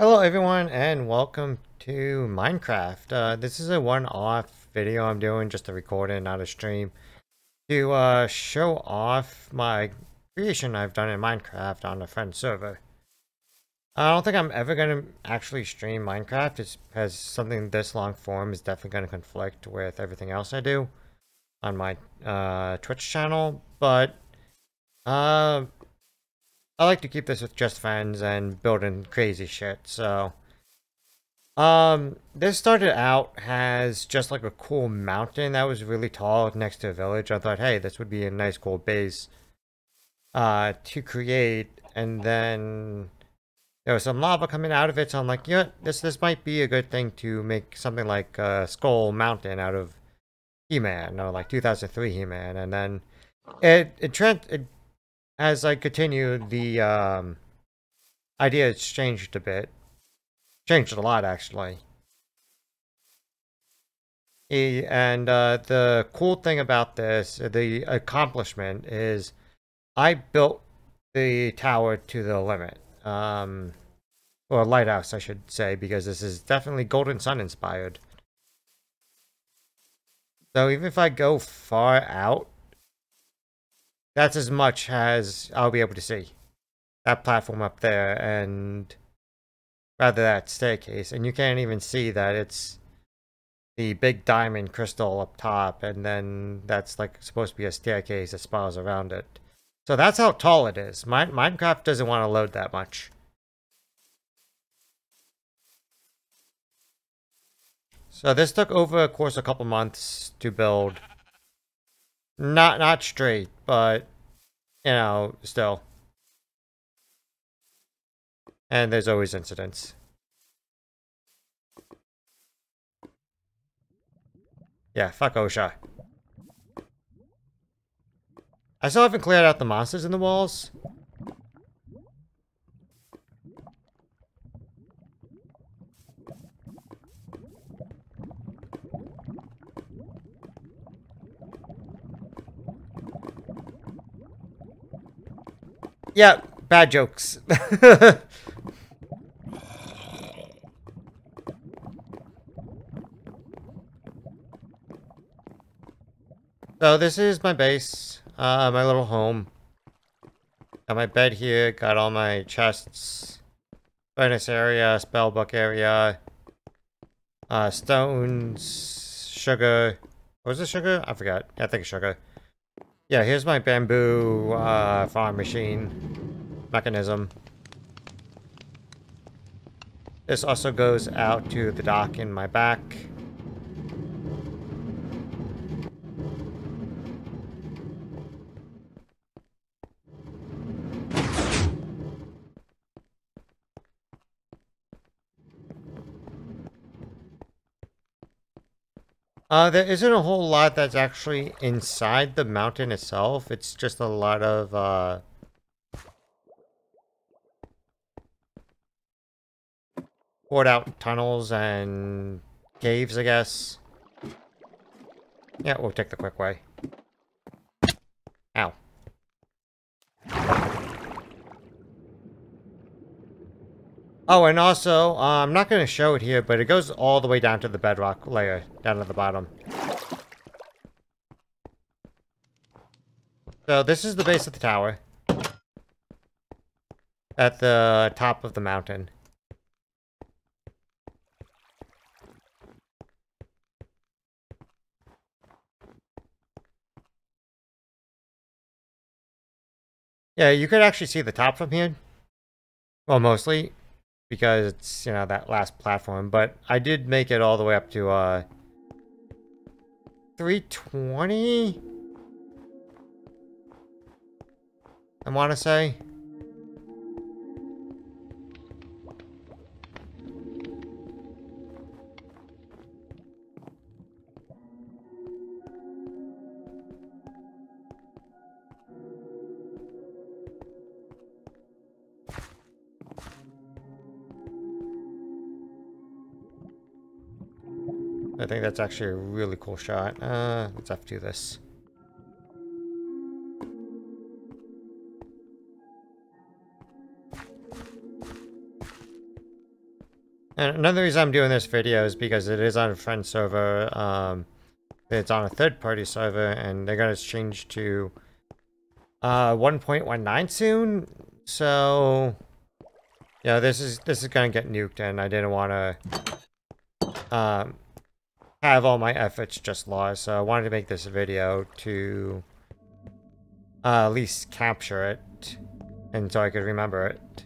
Hello everyone and welcome to Minecraft. Uh, this is a one-off video I'm doing just to record it, not a stream. To uh, show off my creation I've done in Minecraft on a friend server. I don't think I'm ever going to actually stream Minecraft it's, because something this long form is definitely going to conflict with everything else I do on my uh, Twitch channel. But uh, I like to keep this with just friends and building crazy shit, so... Um, this started out as just like a cool mountain that was really tall next to a village. I thought, hey, this would be a nice cool base uh, to create. And then there was some lava coming out of it, so I'm like, yeah, this this might be a good thing to make something like a Skull Mountain out of He-Man, or like 2003 He-Man. And then it, it, it as I continued, the um, idea has changed a bit. Changed a lot, actually. And uh, the cool thing about this, the accomplishment, is I built the tower to the limit. Um, or lighthouse, I should say, because this is definitely Golden Sun inspired. So even if I go far out, that's as much as I'll be able to see. That platform up there and rather that staircase. And you can't even see that it's the big diamond crystal up top and then that's like supposed to be a staircase that spirals around it. So that's how tall it is. Minecraft doesn't want to load that much. So this took over, of course, a couple months to build. Not not straight, but you know, still. And there's always incidents. Yeah, fuck OSHA. I still haven't cleared out the monsters in the walls. Yeah, bad jokes. so this is my base, uh, my little home. Got my bed here, got all my chests, furnace area, spellbook area, uh, stones, sugar. What was it sugar? I forgot. I think it's sugar. Yeah, here's my bamboo uh, farm machine mechanism. This also goes out to the dock in my back. Uh, there isn't a whole lot that's actually inside the mountain itself. It's just a lot of, uh... Poured out tunnels and caves, I guess. Yeah, we'll take the quick way. Oh, and also, uh, I'm not going to show it here, but it goes all the way down to the bedrock layer, down at the bottom. So this is the base of the tower. At the top of the mountain. Yeah, you could actually see the top from here. Well, mostly because it's, you know, that last platform. But I did make it all the way up to, uh, 320? I want to say. That's actually a really cool shot. Uh, let's have to do this. And another reason I'm doing this video is because it is on a friend server. Um, it's on a third-party server, and they're gonna change to uh 1.19 soon. So, yeah, this is this is gonna get nuked, and I didn't want to um have all my efforts just lost. So I wanted to make this video to uh, at least capture it, and so I could remember it.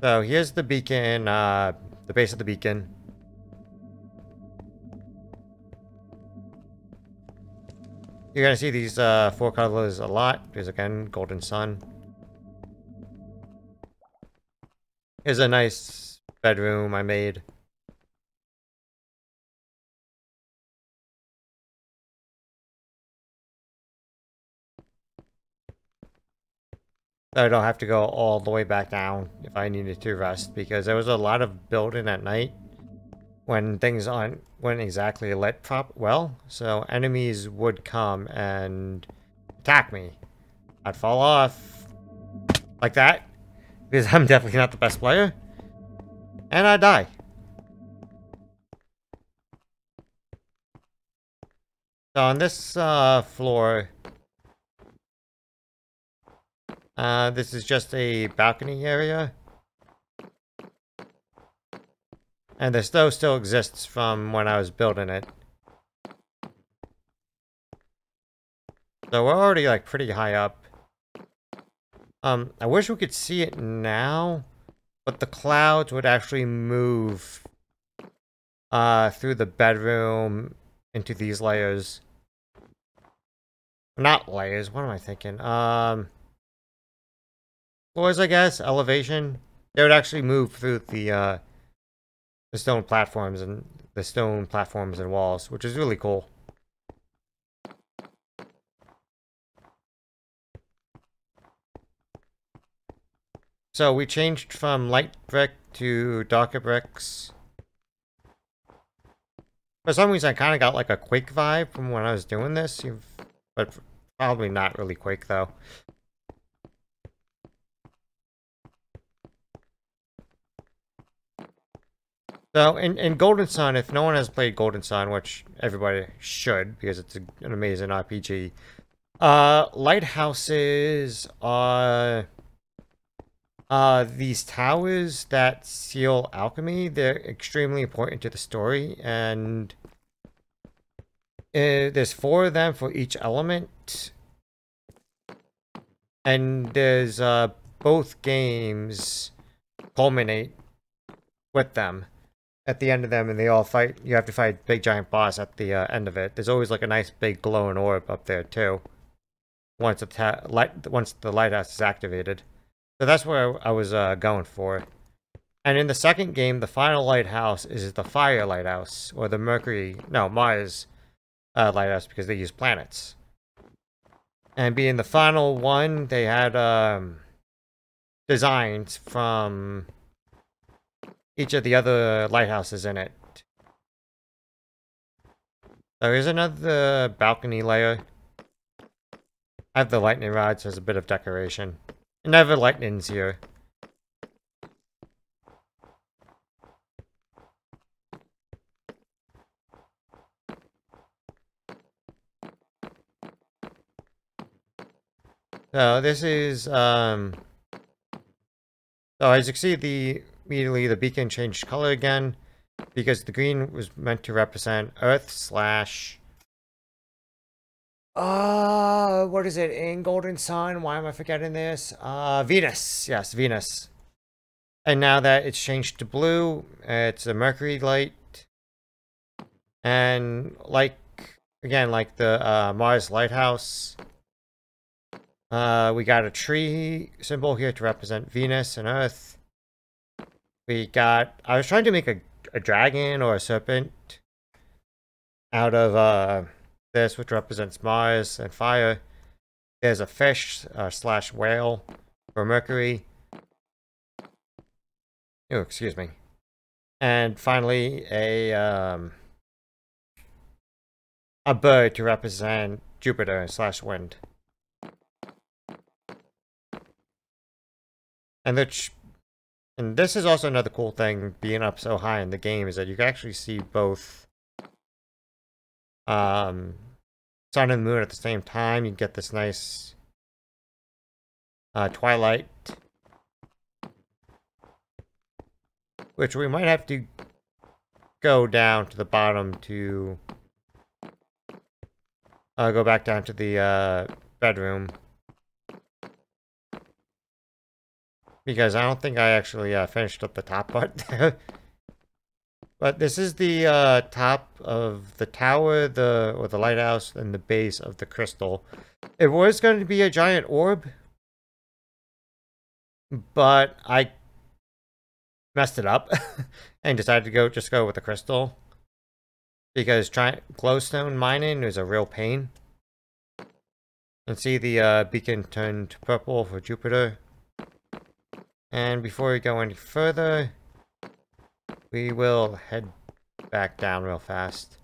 So here's the beacon, uh, the base of the beacon. You're gonna see these uh, four colors a lot, because again, golden sun. Here's a nice bedroom I made. I don't have to go all the way back down if I needed to rest because there was a lot of building at night when things aren't weren't exactly lit prop well, so enemies would come and attack me. I'd fall off like that because I'm definitely not the best player, and I'd die. So on this uh, floor, uh, this is just a balcony area. And the stove still exists from when I was building it. So we're already like pretty high up. Um, I wish we could see it now, but the clouds would actually move uh, through the bedroom into these layers. Not layers, what am I thinking? Um, floors, I guess, elevation, they would actually move through the uh, the stone platforms and the stone platforms and walls, which is really cool. So we changed from light brick to darker bricks. For some reason, I kind of got like a Quake vibe from when I was doing this, but probably not really Quake though. So in, in Golden Sun, if no one has played Golden Sun, which everybody should because it's a, an amazing RPG, uh, lighthouses are uh, these towers that seal alchemy. They're extremely important to the story, and uh, there's four of them for each element, and there's uh, both games culminate with them at the end of them and they all fight you have to fight big giant boss at the uh, end of it. There's always like a nice big glowing orb up there too once the light once the lighthouse is activated. So that's where i was uh, going for. And in the second game the final lighthouse is the fire lighthouse or the mercury no mars uh, lighthouse because they use planets. And being the final one they had um, designs from each of the other lighthouses in it. There is another balcony layer. I have the lightning rods as a bit of decoration. never lightnings here. So this is um so as you can see the immediately the beacon changed color again because the green was meant to represent Earth slash. Uh, what is it in Golden Sun? Why am I forgetting this? Uh, Venus. Yes, Venus. And now that it's changed to blue, it's a Mercury light. And like, again, like the uh, Mars lighthouse, uh, we got a tree symbol here to represent Venus and Earth. We got, I was trying to make a, a dragon or a serpent out of uh, this, which represents Mars and fire. There's a fish uh, slash whale for Mercury. Oh, excuse me. And finally, a um, a bird to represent Jupiter slash wind. And the And this is also another cool thing, being up so high in the game, is that you can actually see both um, sun and moon at the same time. You get this nice uh, twilight, which we might have to go down to the bottom to uh, go back down to the uh, bedroom. Because I don't think I actually uh, finished up the top part. but this is the uh, top of the tower, the or the lighthouse, and the base of the crystal. It was going to be a giant orb, but I messed it up and decided to go just go with the crystal because trying glowstone mining is a real pain. And see the uh, beacon turned purple for Jupiter. And before we go any further, we will head back down real fast.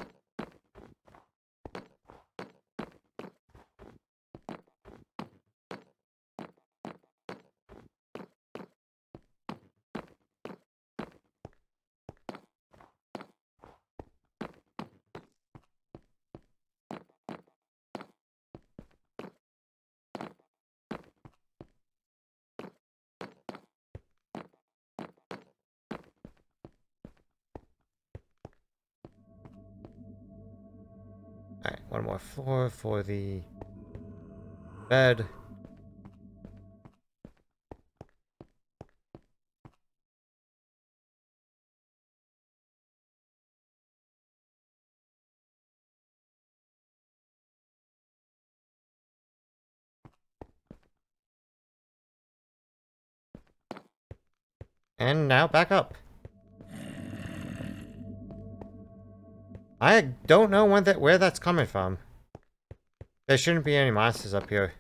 Alright, one more floor for the bed. And now back up. I don't know that where that's coming from. There shouldn't be any monsters up here.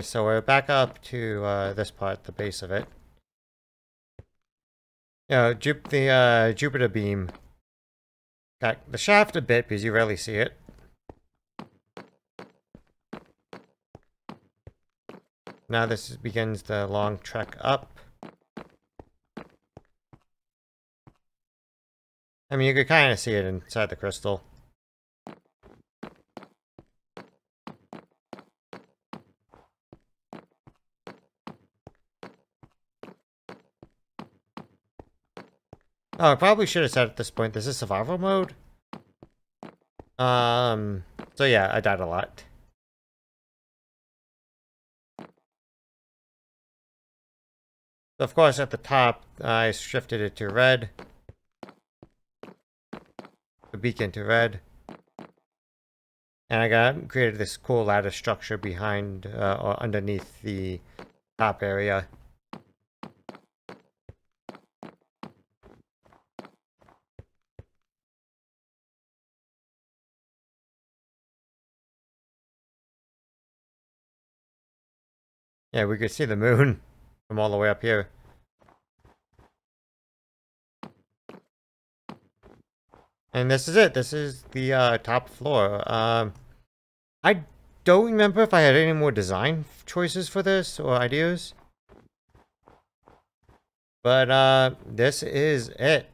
Okay, so we're back up to uh, this part, the base of it. Yeah, Jup the uh, Jupiter beam got the shaft a bit because you rarely see it. Now this begins the long trek up. I mean, you could kind of see it inside the crystal. Oh, I probably should have said at this point, this is survival mode. Um, so yeah, I died a lot. Of course, at the top, I shifted it to red. The beacon to red. And I got created this cool ladder structure behind, uh, or underneath the top area. Yeah, we could see the moon from all the way up here. And this is it. This is the uh, top floor. Um, I don't remember if I had any more design choices for this or ideas. But uh, this is it.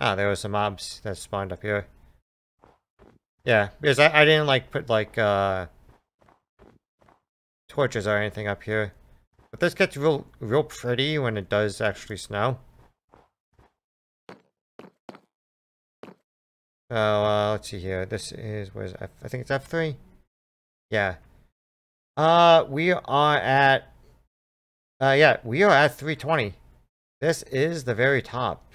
Ah, there were some mobs that spawned up here. Yeah, because I, I didn't like put like uh torches or anything up here. But this gets real, real pretty when it does actually snow. So, uh, let's see here. This is, where's? I think it's F3? Yeah. Uh, we are at, uh, yeah, we are at 320. This is the very top.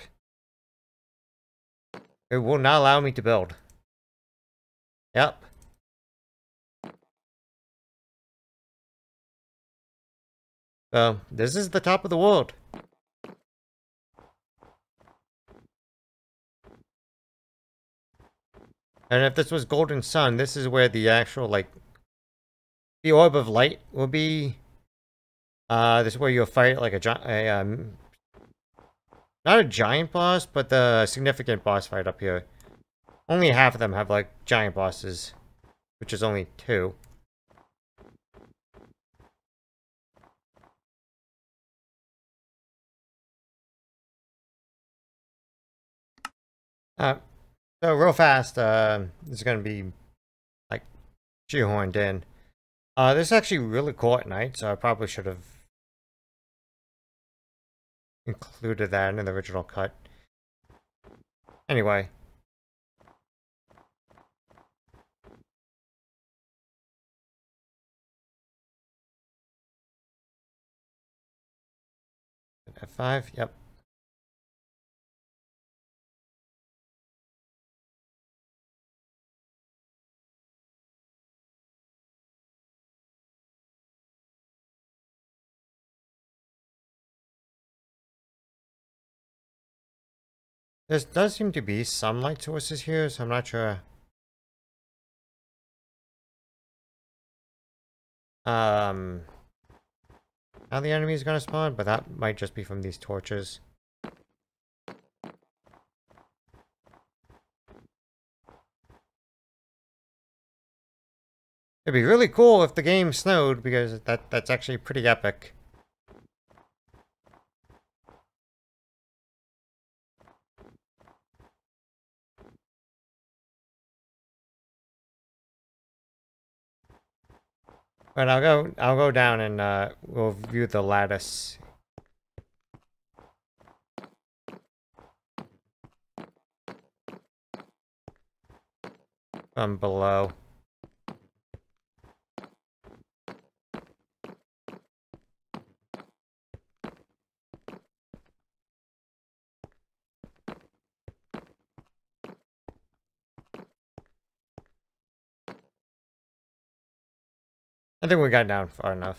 It will not allow me to build. Yep. So So, this is the top of the world. And if this was Golden Sun, this is where the actual, like, the Orb of Light will be. Uh, this is where you'll fight, like, a, a um, not a giant boss, but the significant boss fight up here. Only half of them have, like, giant bosses, which is only two. Uh, so real fast, uh, this is going to be, like, shoehorned in. Uh, this is actually really cool at night, so I probably should have included that in the original cut. Anyway. F5, yep. There does seem to be some light sources here, so I'm not sure. Um, how the enemy is going to spawn, but that might just be from these torches. It'd be really cool if the game snowed, because that that's actually pretty epic. But I'll go I'll go down and uh, we'll view the lattice. From below. I think we got down far enough.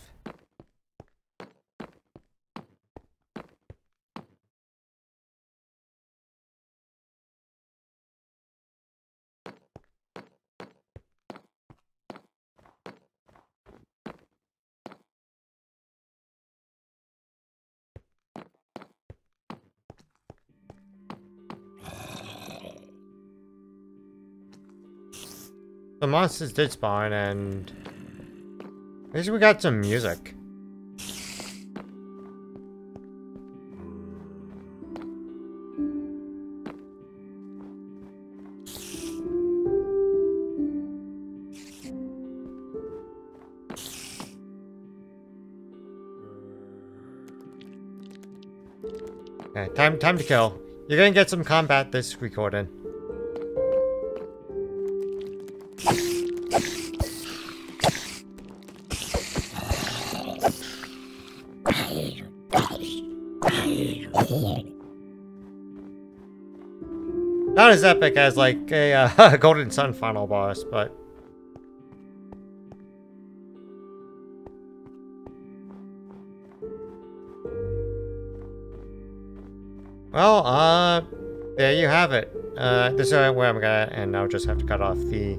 The monsters did spawn and at least we got some music. Okay, time time to kill. You're gonna get some combat this recording. Not as epic as like a uh, Golden Sun final boss, but Well, uh, there you have it. Uh, this is where I'm gonna, and I'll just have to cut off the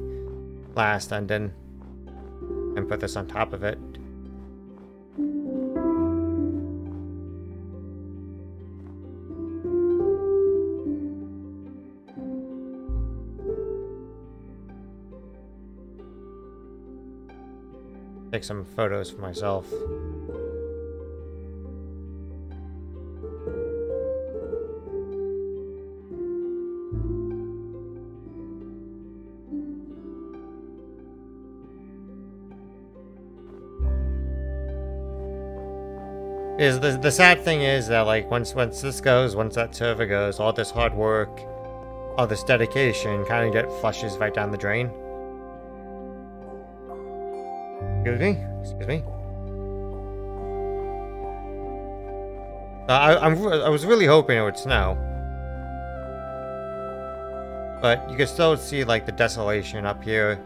last ending and put this on top of it. Take some photos for myself. Is the the sad thing is that like once once this goes, once that server goes, all this hard work, all this dedication kind of get flushes right down the drain. Excuse me. Excuse me. Uh, I, I'm, I was really hoping it would snow. But you can still see, like, the desolation up here.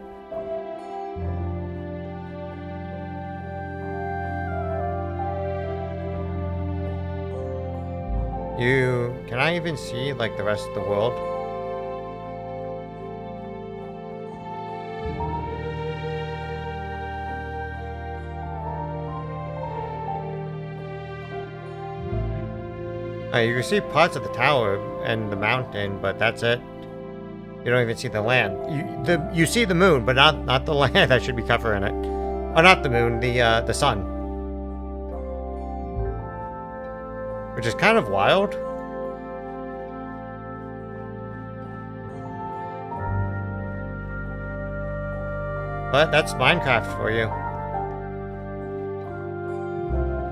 You... Can I even see, like, the rest of the world? Uh, you can see parts of the tower and the mountain, but that's it. You don't even see the land. You the you see the moon, but not not the land that should be covering it. Oh, not the moon, the uh, the sun. Which is kind of wild. But that's Minecraft for you.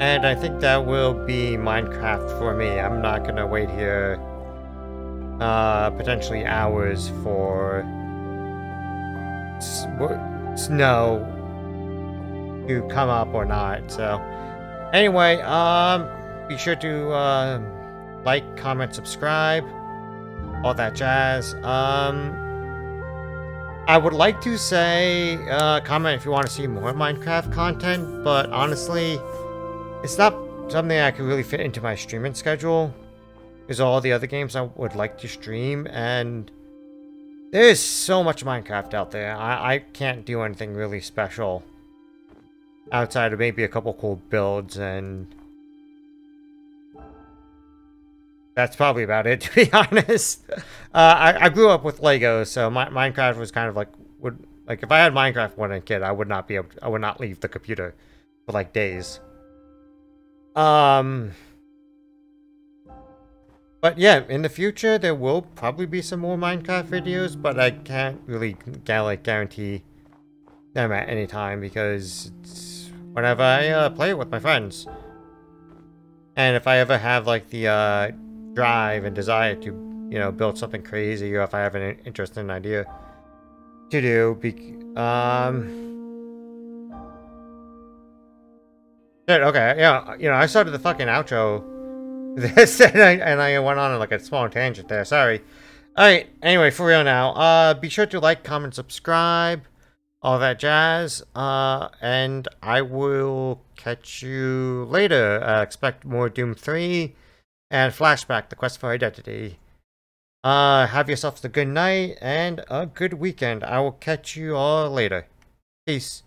And I think that will be Minecraft for me. I'm not gonna wait here uh, potentially hours for snow to come up or not. So anyway, um, be sure to uh, like, comment, subscribe, all that jazz. Um, I would like to say, uh, comment if you want to see more Minecraft content, but honestly, it's not something I could really fit into my streaming schedule. There's all the other games I would like to stream, and there's so much Minecraft out there. I, I can't do anything really special outside of maybe a couple cool builds, and that's probably about it, to be honest. Uh, I, I grew up with Legos, so my, Minecraft was kind of like would like if I had Minecraft when I was a kid, I would not be able to, I would not leave the computer for like days. Um, but yeah, in the future, there will probably be some more Minecraft videos, but I can't really like guarantee them at any time because whenever I uh, play it with my friends. And if I ever have like the uh, drive and desire to, you know, build something crazy or if I have an interesting idea to do, um, okay, yeah, you know, I started the fucking outro this and I, and I went on like a small tangent there, sorry. Alright, anyway, for real now, uh, be sure to like, comment, subscribe, all that jazz, uh, and I will catch you later. Uh, expect more Doom 3 and Flashback, The Quest for Identity. Uh, have yourselves a good night and a good weekend. I will catch you all later. Peace.